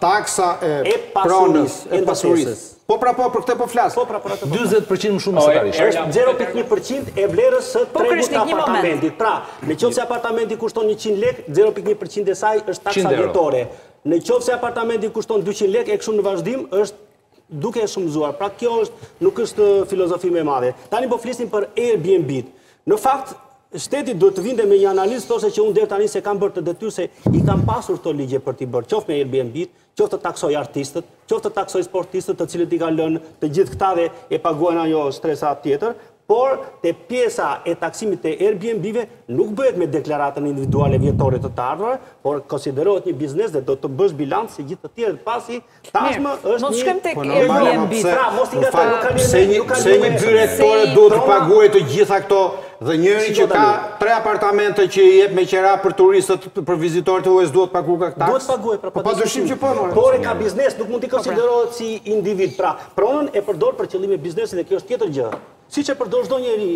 Taksa e pronës, e pasurisë. Po pra po, për këtë po flas. Po pra për atë po. 40 përqind më shumë mesatarisht. Është 0.1 përqind e vlerës së po, tregut të apartamentit. Pra, në qoftë se apartamenti kushton 100 lek, 0.1 përqind e saj është taksa vjetore. Në qoftë se apartamenti kushton 200 lek, e kështu në vazhdim, është Duke e shumëzuar, pra kjo është, nuk është filozofi e madhe. Tani po flisim për Airbnb-të. Në fakt, shteti duhet të vinte me një analizë, të thoshte që unë deri tani s'e kam bërë këtë detyrë se i kam pasur këto ligje për t'i bërë, qoftë me Airbnb-të, qoftë të taksoj artistët, qoftë të taksoj sportistët, të cilët i ka lënë të gjithë këta dhe e paguajnë, ajo shtresa tjetër, por te pjesa e taksimit të Airbnb-ve nuk bëhet me deklaratën individuale vjetore të të ardhurave, por konsiderohet një biznes dhe do të bësh bilanc si gjithë të tjerët pasi Tashmë është një shkrim tek Airbnb. Pra, mos i ngatërro, nuk ka lidhje me nuk ka lidhje me një direktore duhet të paguajë të gjitha këto dhe njëri që ka tre apartamente që i jep me qira për turistët, për vizitorët e huaj s'duhet të paguajë këtë taksë? Duhet të paguajë, pra, pa dyshim që po. Por e ka biznes, nuk mund të konsiderohet si individ. Pra, pronën e përdor për qëllime biznesi dhe kjo është tjetër gjë. Siç e përdor çdo njeri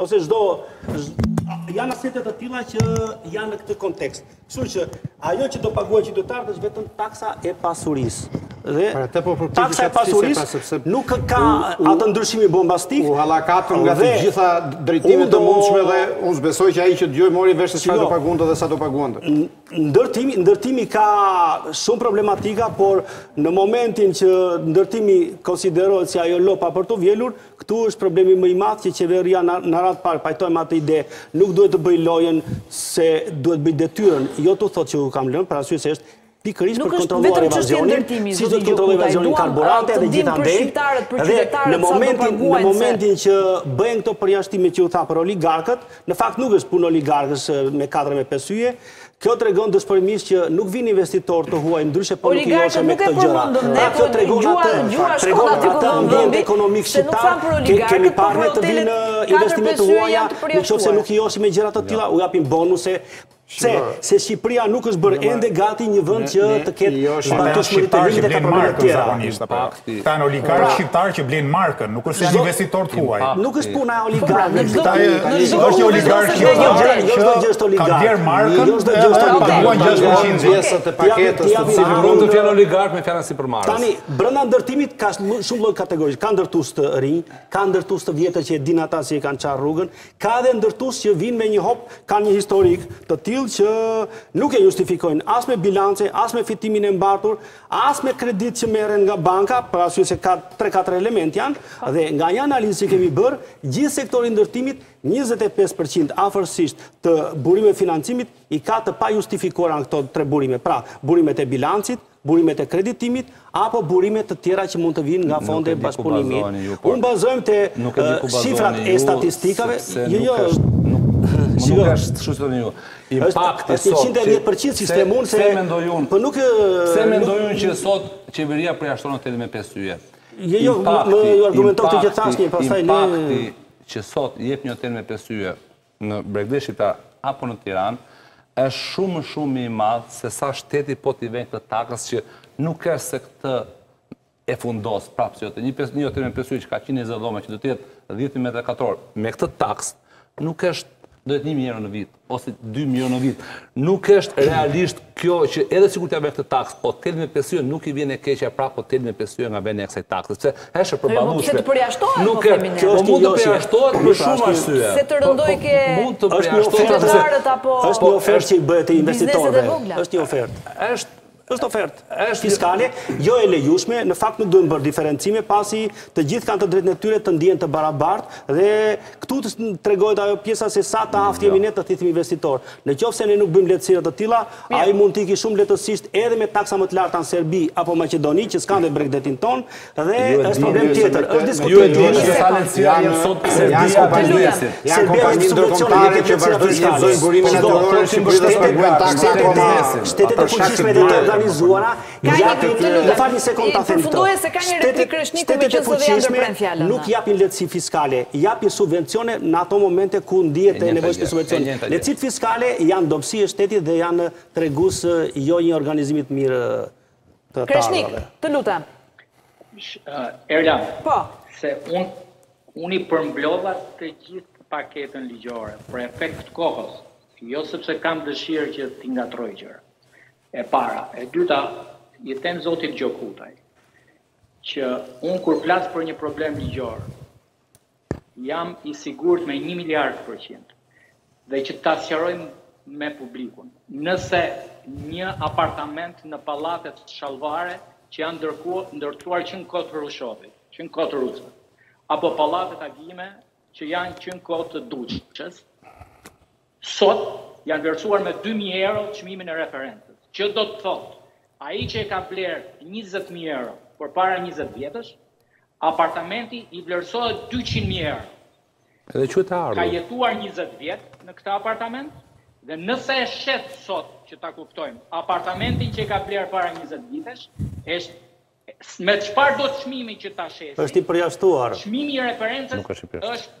ose çdo janë asete të tilla që janë në këtë kontekst. Kështu që ajo që do paguajnë qytetarët është vetëm taksa e pasurisë. Dhe pra, po taksa e pasurisë sepse nuk ka atë ndryshimi bombastik. U hallakatën nga të gjitha drejtimet e mundshme dhe unë s'besoj që ai që dëgjoi mori vesh se çfarë do jo. paguante dhe sa do paguante. Ndërtimi, ndërtimi ka shumë problematika, por në momentin që ndërtimi konsiderohet si ajo lopa për t'u mjelur, Këtu është problemi më i madh që qeverria në në radhë të parë pajtohem me atë ide, nuk duhet të bëjë lojën se duhet të bëjë detyrën, jo t'u thotë që u kam lënë për arsye se është pikërisht për të kontrolluar evazionin, siç do të kontrollojë evazionin karburante dhe gjithandej, dhe në momentin në momentin që bëhen këto përjashtime që u tha për oligarkët, në fakt nuk është punë oligarkësh me katër e me pesë yje, Kjo tregon dëshpërimisht që nuk vijnë investitorë të huaj ndryshe po nuk i joshëm me këto gjëra. Pra kjo po tregon atë, tregon atë ambient ekonomik shqiptar, kemi parë ne të vijnë investime të huaja, në qoftë se nuk i joshim me gjëra të tilla, u japim bonuse, pse? Se Shqipëria nuk është bërë ende gati një vend që të ketë zbatueshmëri të ligjit e ka probleme të tjera. Këta janë oligarkë pra- shqiptarë që blejnë markën, nuk është janë investitorë të huaj. Nuk është puna e oligarkëve. Në çdo në çdo është oligarkë që jo çdo gjë është oligarkë. Ka blerë markën, jo çdo gjë është oligarkë. Ka 600 vjesë të paketës të cilën nuk mund të fjalë oligarkë me fjalën sipërmarrës. Tani brenda ndërtimit ka shumë lloj kategorish. Ka ndërtues të rinj, ka ndërtues të vjetër që e dinë ata si e kanë çarë rrugën, ka edhe ndërtues që vijnë me një hop, kanë një historik të tillë që nuk e justifikojnë as me bilance, as me fitimin e mbartur, as me kreditë që merren nga banka, për arsye se ka tre katër elementë janë, dhe nga një analizë që kemi bërë, gjithë sektori i ndërtimit, njëzet e pesë për qind afërsisht të burimeve të financimit i ka të pajustifikuara në këto tre burime, pra burimet e bilancit, burimet e kreditimit, apo burime të tjera që mund të vijnë nga fonde e bashkëpunime. Unë bazohem te shifrat e statistikave, jo, jo, Nuk është, kështu si thoni ju. Impakti sot... Është një qind e dhjetë përqind që s'ke mund se... Pse mendoj unë... Po nuk... Pse mendoj unë që sot qeveria përjashton hotelin me pesë yje? Jo, jo, më argumenton të gjithë tashmë, pastaj ne... Impakti që sot jep një hotel me pesë yje në bregdetin shqiptar apo në Tiranë, është shumë shumë më i madh se sa shteti po t'i vërë këtë taksë që nuk është se këtë e fundos prapë se një pes një hotel me pesë yje që ka njëqind e njëzet dhoma që do të jetë dhjetë mijë metra katror me këtë taksë nuk është do të jetë një mijë euro në vit ose dy mijë euro në vit nuk është realisht kjo që edhe sikur t'ia vërë këtë taksë hotel me pesë yje nuk i vjen e keqja pra hotelit me pesë yje nga vënia e kësaj takse sepse është e përballueshme nuk po është kjo është mund të përjashtohet për shumë arsye se të rëndoj po, po, ke mund të përjashtohet apo është një ofertë që i bëhet investitorëve është një ofertë është Është ofertë fiskale jo e lejueshme, në fakt nuk duhen bërë diferencime, pasi të gjithë kanë të drejtën e tyre të ndihen të barabartë dhe këtu tregohet ajo pjesa se sa të aftë jemi ne të thithim investitorë. Në qoftë se ne nuk bëjmë lehtësira të tilla, ai mund të ikë shumë lehtësisht edhe me taksa më të larta në Serbi apo Maqedoni që s'kanë dhe bregdetin tonë, Dhe është problem tjetër, është diskutuar të gjithë se falën si janë sot se janë kompanisit. Janë kompani ndërkombëtare që vazhdojnë të bëjnë burime në dorë si për të paguar taksa apo më. Shtetet e fuqishme dhe të organizuara, të lutem. Në fakt se kom ta them këtu. se ka një replikë Kreshniku me gjithë dhe kanë ndërprerë fjalën. Nuk japin lehtësi fiskale, japin subvencione në ato momente ku ndihet i nevojshëm subvencioni. Lehtësitë fiskale janë dobësi e shtetit dhe janë tregues jo një organizimi të mirë të Kreshnik, të lutem. Erla, po. se unë unë i përmblodha të gjithë paketën ligjore për efekt të kohës, jo sepse kam dëshirë që t'i ngatërroj gjërat. E para, e dyta, i them zotit Gjokutaj, që unë kur flas për një problem ligjor, Jam i sigurt me një miliard për qind dhe që ta sqarojmë me publikun, nëse një apartament në pallatet Shallvare që janë ndërtuar që në kohë të Hrushovit, që në kohë të rusëve, apo pallatet Agimi që janë që në kohë të Duçës, sot janë vlerësuar me dy mijë euro çmimin e referencës, që do të thotë ai që e ka blerë njëzet mijë euro përpara njëzet vjetësh, Apartamenti vlerësohet dyqind mijë euro. Edhe quhet e ardhur. Ka jetuar njëzet vjet në këtë apartament dhe nëse e shet sot që ta kuptojmë apartamentin që e ka blerë para njëzet vitesh është me çfarëdo çmimi që ta shesi. Është i përjashtuar. Çmimi i referencës është.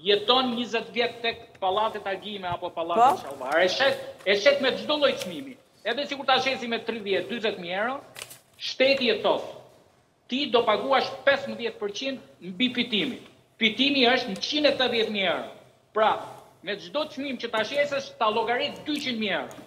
Jeton njëzet vjet tek pallatet Agimi apo pallatet Shallvare. E shet, e shet me çdo lloj çmimi. Edhe sikur ta shesi me tridhjetë, dyzet mijë euro, shteti i thotë ti do paguash pesëmbëdhjetë për qind mbi fitimin. Fitimi është njëqind e tetëdhjetë mijë euro. Pra, me çdo çmim që ta shesësh, ta llogarit dyqind mijë euro.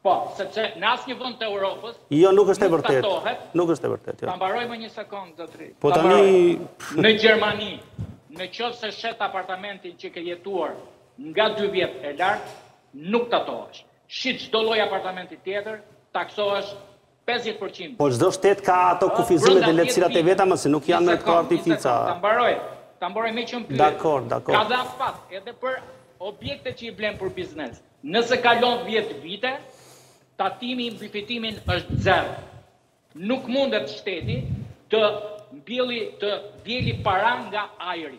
Po, sepse në asnjë vend të Europës nuk është e vërtetë, ta mbaroj me një sekondë zotëri, ta mbaroj, në Gjermani në qoftë se shet apartamentin që ke jetuar nga dy vjet e lart nuk tatohesh, shit çdo lloj apartamenti tjetër taksohesh pesëdhjetë për qind. Po çdo shtet ka ato kufizimet e lehtësirat e veta më se nuk janë në këto artifica. Ta mbaroj, ta mbaroj meqë më pyet. Dakord, dakord. Ka dhe afat edhe për objektet që i blen për biznes. Nëse kalon dhjetë vite, tatimi mbi fitimin është zero. Nuk mundet shteti të mbjellë të vjelë para nga ajri.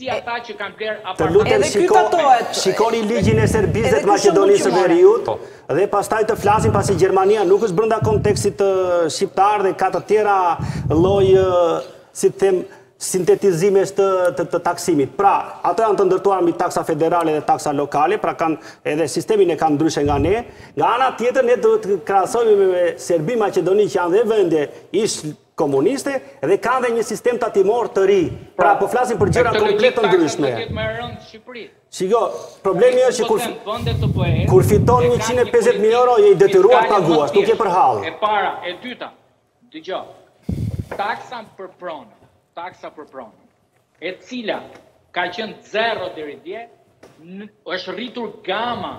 si ata që kanë blerë apartamente në Kosovë. Shikoni ligjin e Serbisë dhe të Maqedonisë së Veriut dhe pastaj të flasim pasi Gjermania nuk është brenda kontekstit shqiptar dhe ka të tjera lloj si të them sintetizimesh të taksimit. Pra, ato janë të ndërtuara mbi taksa federale dhe taksa lokale, pra kanë edhe sistemin e kanë ndryshe nga ne. Nga ana tjetër ne duhet të krahasojmë me Serbi, Maqedoni që janë dhe vende ish komuniste dhe kanë dhe një sistem tatimor të ri. Pra, pra po flasim për gjëra komplet të ndryshme. Kjo më e rëndë Shqipëri. Shiko, problemi është që kur kur fiton 150 mijë euro je i detyruar të paguash, nuk je për hall. E para, e dyta. Dëgjo. Taksa për pronën, taksa për pronën. e cila ka qenë zero deri dje, është rritur gama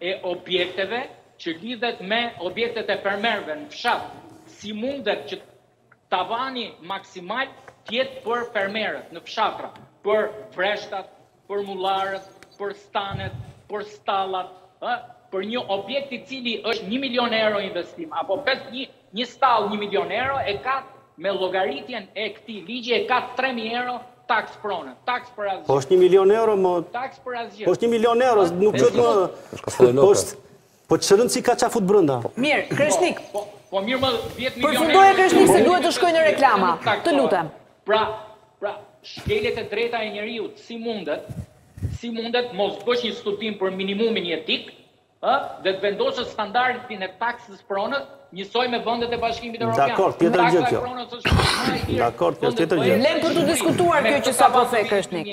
e objekteve që lidhet me objektet e fermerëve në fshat, si mundet që tavani maksimal të jetë për fermerët në fshatra, për vreshtat, për mullarët, për stanet, për stallat, ë? Për një objekt i cili është një milion euro investim, apo pesë një, një stallë një milion euro, e ka me llogaritjen e këtij ligji e ka 3000 euro taksë prone, taksë për asgjë. Po është një milion euro, mo... Taksë për asgjë. Po është një milion euro, nuk është më... Po është... Po ç'rëndësi ka qa fut brenda? Mirë, Kreshnik. Po, po mirë më 10 milionë. Përfundoje Kreshnik se duhet të shkojmë në reklama. Të lutem. Pra, pra, shkelet e drejta e njeriut si mundet, si mundet mos bësh një studim për minimumin jetik, ë, dhe të vendosësh standardin e taksës pronës, Njësoj me vendet e Bashkimit Evropian. Dakord, tjetër gjë kjo. Dakord, kjo është tjetër gjë. Vlen për t'u diskutuar kjo që sapo the Kreshnik.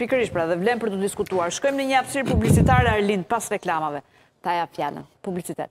Pikërisht pra, dhe vlen për t'u diskutuar. Shkojmë në një hapësirë publicitare Arlind pas reklamave. Ta jap fjalën. Publicitet.